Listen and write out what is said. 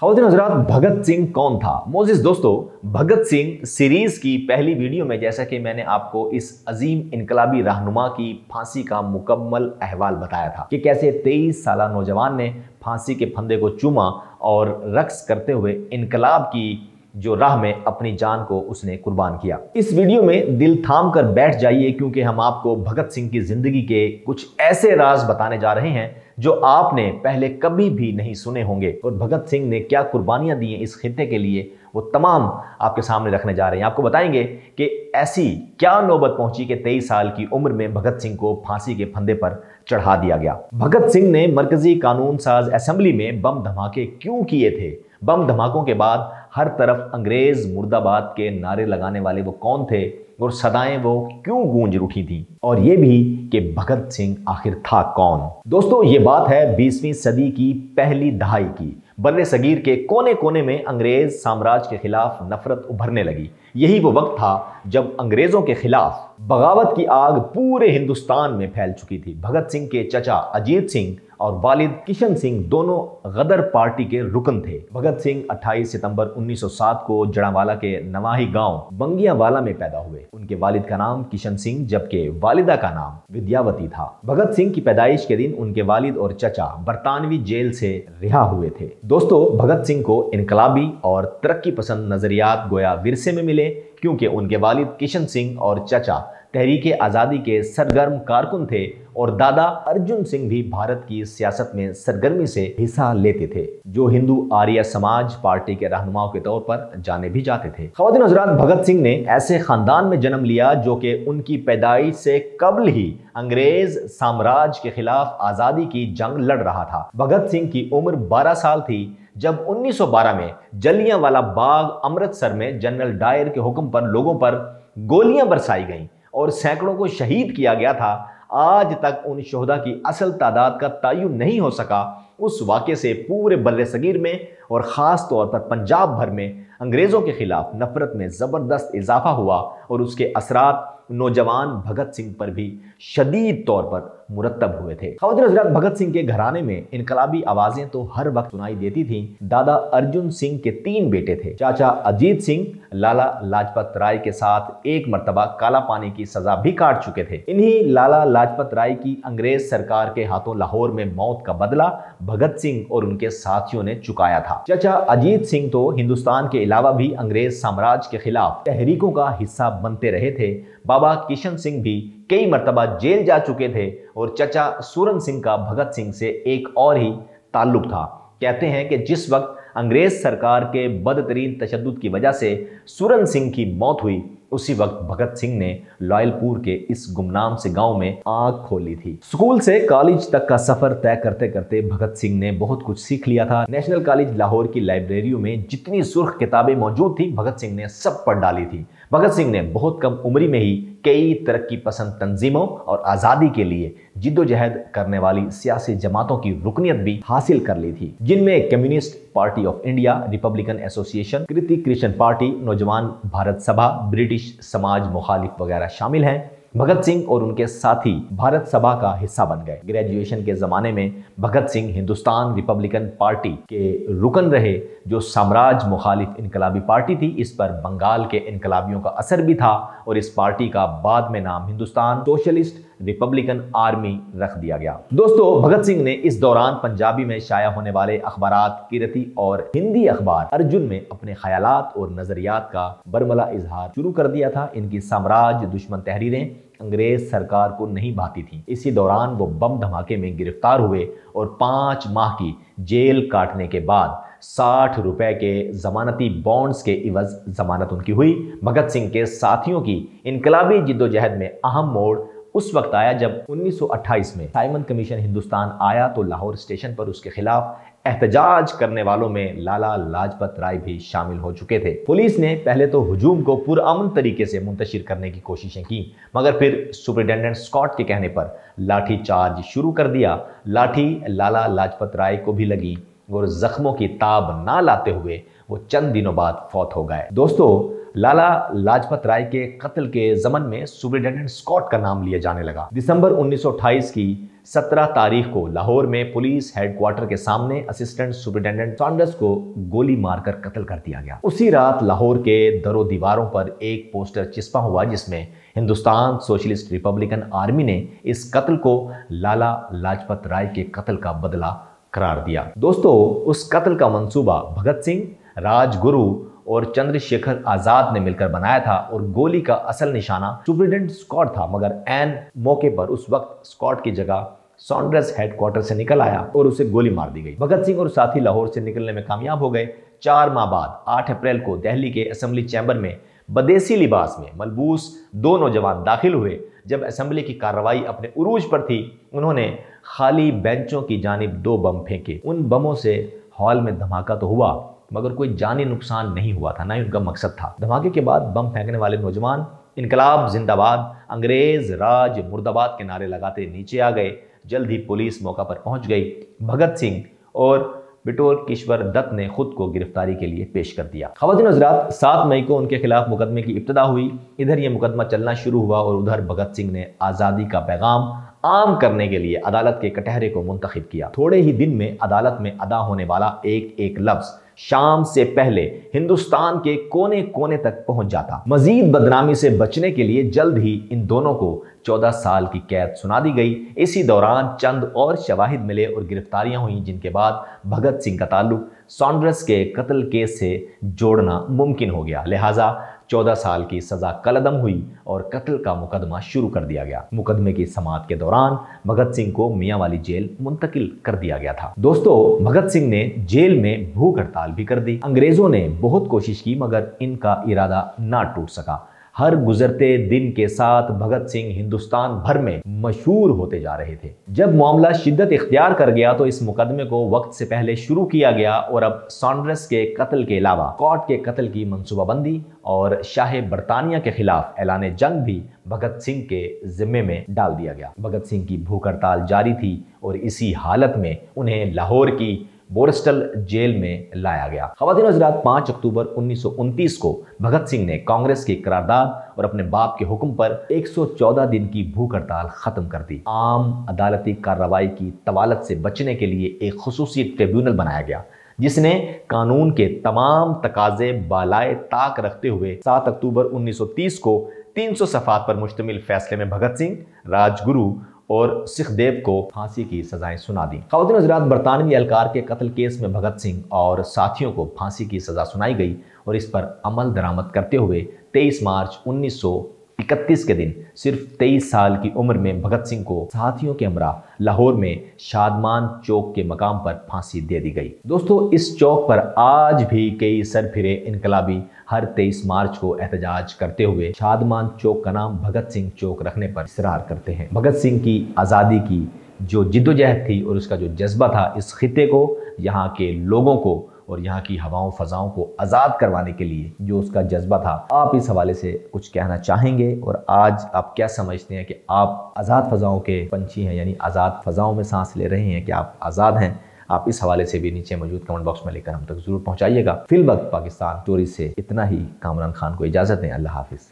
खातिन हजरात, भगत सिंह कौन था? मोजिस दोस्तों, भगत सिंह सीरीज़ की पहली वीडियो में जैसा कि मैंने आपको इस अजीम इनकलाबी रहनुमा की फांसी का मुकम्मल अहवाल बताया था कि कैसे 23 साल नौजवान ने फांसी के फंदे को चूमा और रक्स करते हुए इनकलाब की जो राह में अपनी जान को उसने कुर्बान किया। इस वीडियो में दिल थाम कर बैठ जाइए क्योंकि हम आपको भगत सिंह की ज़िंदगी के कुछ ऐसे राज बताने जा रहे हैं जो आपने पहले कभी भी नहीं सुने होंगे। और भगत सिंह ने क्या कुर्बानियाँ दी हैं इस खत्े के लिए, वो तमाम आपके सामने रखने जा रहे हैं। आपको बताएँगे कि ऐसी क्या नौबत पहुँची कि तेईस साल की उम्र में भगत सिंह को फांसी के फंदे पर चढ़ा दिया गया। भगत सिंह ने मरकजी कानून साज असेंबली में बम धमाके क्यों किए थे? बम धमाकों के बाद हर तरफ़ अंग्रेज़ मुर्दाबाद के नारे लगाने वाले वो कौन थे? और सदाएँ वो क्यों गूंज उठी थी? और ये भी कि भगत सिंह आखिर था कौन? दोस्तों, ये बात है बीसवीं सदी की पहली दहाई की। बर्र सगीर के कोने कोने में अंग्रेज़ साम्राज्य के खिलाफ नफरत उभरने लगी। यही वो वक्त था जब अंग्रेज़ों के खिलाफ बगावत की आग पूरे हिंदुस्तान में फैल चुकी थी। भगत सिंह के चचा अजीत सिंह और वालिद किशन सिंह दोनों गदर पार्टी के रुकन थे। भगत सिंह 28 सितंबर 1907 को जड़ावाला के नवाही गाँव बंगियावाला में पैदा हुए। उनके वालिद का नाम किशन सिंह, जबकि वालिदा का नाम विद्यावती था। भगत सिंह की पैदाइश के दिन उनके वालिद और चचा बरतानवी जेल से रिहा हुए थे। दोस्तों, भगत सिंह को इनकलाबी और तरक्की पसंद नजरियात गोया विरसे में मिले, क्योंकि उनके वालिद किशन सिंह और चचा तहरीक आज़ादी के सरगर्म कारकुन थे और दादा अर्जुन सिंह भी भारत की सियासत में सरगर्मी से हिस्सा लेते थे, जो हिंदू आर्य समाज पार्टी के रहनुमाओं के तौर पर जाने भी जाते थे। खातिन हजरात भगत सिंह ने ऐसे खानदान में जन्म लिया, जो कि उनकी पैदाइश से कबल ही अंग्रेज़ साम्राज्य के खिलाफ आज़ादी की जंग लड़ रहा था। भगत सिंह की उम्र 12 साल थी, जब 1912 में जलियाँ वाला बाग अमृतसर में जनरल डायर के हुक्म पर लोगों पर गोलियाँ बरसाई गईं। और सैकड़ों को शहीद किया गया था। आज तक उन शहदा की असल तादाद का तयन नहीं हो सका। उस वाक़े से पूरे बल्ले सगीर में और ख़ास तौर पर पंजाब भर में अंग्रेज़ों के खिलाफ नफरत में ज़बरदस्त इजाफा हुआ और उसके असरा नौजवान भगत सिंह पर भी शदीद तौर पर मुरतब हुए थे। खातिन हज़रत भगत सिंह के घराने में इनकलाबी आवाज़ें तो हर वक्त सुनाई देती थीं। दादा अर्जुन सिंह के तीन बेटे थे। चाचा अजीत सिंह, लाला लाजपत राय के साथ एक मरतबा काला पानी की सजा भी काट चुके थे। इन्हीं लाला लाजपत राय की अंग्रेज़ सरकार के हाथों लाहौर में मौत का बदला भगत सिंह और उनके साथियों ने चुकाया था। चाचा अजीत सिंह तो हिंदुस्तान के अलावा भी अंग्रेज़ साम्राज्य के खिलाफ तहरीकों का हिस्सा बनते रहे थे। बाबा किशन सिंह भी कई मरतबा जेल जा चुके थे और चचा सूरन सिंह का भगत सिंह से एक और ही ताल्लुक था। कहते हैं कि जिस वक्त अंग्रेज़ सरकार के बदतरीन तशद की वजह से सूरन सिंह की मौत हुई, उसी वक्त भगत सिंह ने लॉयलपुर के इस गुमनाम से गाँव में आग खोली थी। स्कूल से कॉलेज तक का सफ़र तय करते करते भगत सिंह ने बहुत कुछ सीख लिया था। नेशनल कॉलेज लाहौर की लाइब्रेरियों में जितनी सुर्ख किताबें मौजूद थी, भगत सिंह ने सब पढ़ डाली थी। भगत सिंह ने बहुत कम उम्र में ही कई तरक्की पसंद तंजीमों और आज़ादी के लिए जिद्दोजहद करने वाली सियासी जमातों की रुकनीत भी हासिल कर ली थी। जिनमें Communist Party of India, Republican Association Kriti Christian party, Naujawan Bharat सभा, ब्रिटिश समाज मुखालिफ वगैरह शामिल हैं। भगत सिंह और उनके साथी भारत सभा का हिस्सा बन गए। ग्रेजुएशन के जमाने में भगत सिंह हिंदुस्तान रिपब्लिकन पार्टी के रुकन रहे, जो साम्राज्य मुखालिफ इनकलाबी पार्टी थी। इस पर बंगाल के इनकलाबियों का असर भी था और इस पार्टी का बाद में नाम हिंदुस्तान सोशलिस्ट रिपब्लिकन आर्मी रख दिया गया। दोस्तों, भगत सिंह ने इस दौरान पंजाबी में शाया होने वाले अखबार किरती और हिंदी अखबार अर्जुन में अपने ख्यालात और नजरियात का बरमला इजहार शुरू कर दिया था। इनकी साम्राज्य दुश्मन तहरीरें अंग्रेज़ सरकार को नहीं भाती थी। इसी दौरान वो बम धमाके में गिरफ़्तार हुए और पाँच माह की जेल काटने के बाद साठ रुपए के जमानती बॉन्ड्स के इवज जमानत उनकी हुई। भगत सिंह के साथियों की इनकलाबी जिद्दोजहद में अहम मोड़ उस वक्त आया जब 1928 में साइमन कमीशन हिंदुस्तान आया तो लाहौर स्टेशन पर उसके खिलाफ एहतजाज करने वालों में लाला लाजपत राय भी शामिल हो चुके थे। पुलिस ने पहले तो हजूम को पुरअमन तरीके से मुंतशिर करने की कोशिशें की, मगर फिर सुपरिटेंडेंट स्कॉट के कहने पर लाठी चार्ज शुरू कर दिया। लाठी लाला लाजपत राय को भी लगी और जख्मों की ताब ना लाते हुए वो चंद दिनों बाद फौत हो गए। दोस्तों लाला लाजपत राय के कत्ल के जमन में सुप्रिटेंडेंट स्कॉट का नाम लिया जाने लगा। दिसंबर 1928 की 17 तारीख को लाहौर में पुलिस हेडक्वार्टर के सामने असिस्टेंट सुप्रिटेंडेंट सॉन्डर्स को गोली मारकर कत्ल कर दिया गया। उसी रात लाहौर के दरों दीवारों पर एक पोस्टर चिस्पा हुआ जिसमें हिंदुस्तान सोशलिस्ट रिपब्लिकन आर्मी ने इस कत्ल को लाला लाजपत राय के कत्ल का बदला करार दिया। दोस्तों, उस कत्ल का मंसूबा भगत सिंह, राजगुरु और चंद्रशेखर आज़ाद ने मिलकर बनाया था और गोली का असल निशाना सुप्रिटेंडेंट स्कॉट था, मगर एन मौके पर उस वक्त स्कॉट की जगह सॉन्ड्रेस हेडक्वार्टर से निकल आया और उसे गोली मार दी गई। भगत सिंह और साथी लाहौर से निकलने में कामयाब हो गए। चार माह बाद, आठ अप्रैल को दिल्ली के असेंबली चैम्बर में, बदेसी लिबास में मलबूस दो नौजवान दाखिल हुए। जब असेंबली की कार्रवाई अपने उरूज पर थी, उन्होंने खाली बेंचों की जानब दो बम फेंके। उन बमों से हॉल में धमाका तो हुआ मगर कोई जानी नुकसान नहीं हुआ था, ना ही उनका मकसद था। धमाके के बाद बम फेंकने वाले नौजवान इनकलाब, जिंदाबाद, अंग्रेज़ राज मुर्दाबाद के नारे लगाते नीचे आ गए। जल्द ही पुलिस मौका पर पहुँच गई। भगत सिंह और बिटोर किश्वर दत्त ने खुद को गिरफ्तारी के लिए पेश कर दिया। खवतिन हजरात, सात मई को उनके खिलाफ मुकदमे की इब्तदा हुई। इधर ये मुकदमा चलना शुरू हुआ और उधर भगत सिंह ने आज़ादी का पैगाम आम करने के लिए अदालत के कटहरे को मुंतखब किया। थोड़े ही दिन में अदालत में अदा होने वाला एक एक लफ्ज़ शाम से पहले हिंदुस्तान के कोने कोने तक पहुँच जाता। मजीद बदनामी से बचने के लिए जल्द ही इन दोनों को 14 साल की कैद सुना दी गई। इसी दौरान चंद और शवाहिद मिले और गिरफ्तारियाँ हुई, जिनके बाद भगत सिंह का ताल्लुक सॉन्ड्रस के कत्ल केस से जोड़ना मुमकिन हो गया। लिहाजा चौदह साल की सजा कलदम हुई और कत्ल का मुकदमा शुरू कर दिया गया। मुकदमे की समात के दौरान भगत सिंह को मियाँ वाली जेल मुंतकिल कर दिया गया था। दोस्तों, भगत सिंह ने जेल में भूख हड़ताल भी कर दी। अंग्रेज़ों ने बहुत कोशिश की, मगर इनका इरादा ना टूट सका। हर गुजरते दिन के साथ भगत सिंह हिंदुस्तान भर में मशहूर होते जा रहे थे। जब मामला शिद्दत इख्तियार कर गया तो इस मुकदमे को वक्त से पहले शुरू किया गया और अब सॉन्ड्रेस के कत्ल के अलावा कॉट के कत्ल की मनसूबाबंदी और शाह बरतानिया के खिलाफ ऐलान जंग भी भगत सिंह के जिम्मे में डाल दिया गया। भगत सिंह की भूख हड़ताल जारी थी और इसी हालत में उन्हें लाहौर की बोरस्टल जेल में लाया गया। खातिन हजरात पाँच अक्टूबर उन्नीस को भगत सिंह ने कांग्रेस की करारदाद और अपने बाप के हुक्म पर 114 दिन की भूख हड़ताल खत्म कर दी। आम अदालती कार्रवाई की तवालत से बचने के लिए एक खसूसी ट्रिब्यूनल बनाया गया, जिसने कानून के तमाम तकाजे बालाए ताक रखते हुए 7 अक्टूबर 1930 को 300 सफात पर मुश्तमिल फैसले में भगत सिंह, राजगुरु और सिखदेव को फांसी की सजाएँ सुना दी। खातिन हजरात बरतानवी एहलकार के कत्ल केस में भगत सिंह और साथियों को फांसी की सजा सुनाई गई और इस पर अमल दरामद करते हुए 23 मार्च उन्नीस सौ इकतीस के दिन, सिर्फ़ तेईस साल की उम्र में भगत सिंह को साथियों के हमरा लाहौर में शादमान चौक के मकाम पर फांसी दे दी गई। दोस्तों, इस चौक पर आज भी कई सर सरफिरे इनकलाबी हर 23 मार्च को एहतजाज करते हुए शादमान चौक का नाम भगत सिंह चौक रखने पर इसरार करते हैं। भगत सिंह की आज़ादी की जो जिद्दोजहद थी और उसका जो जज्बा था, इस खत्े को, यहाँ के लोगों को और यहाँ की हवाओं फ़जाओं को आज़ाद करवाने के लिए जो उसका जज्बा था, आप इस हवाले से कुछ कहना चाहेंगे? और आज आप क्या समझते हैं कि आप आज़ाद फ़जाओं के पंछी हैं, यानी आज़ाद फ़जाओं में सांस ले रहे हैं कि आप आज़ाद हैं? आप इस हवाले से भी नीचे मौजूद कमेंट बॉक्स में लेकर हम तक ज़रूर पहुंचाइएगा। फिल वक्त पाकिस्तान स्टोरी से इतना ही कामरान खान को इजाज़त दें। अल्लाह हाफिज़।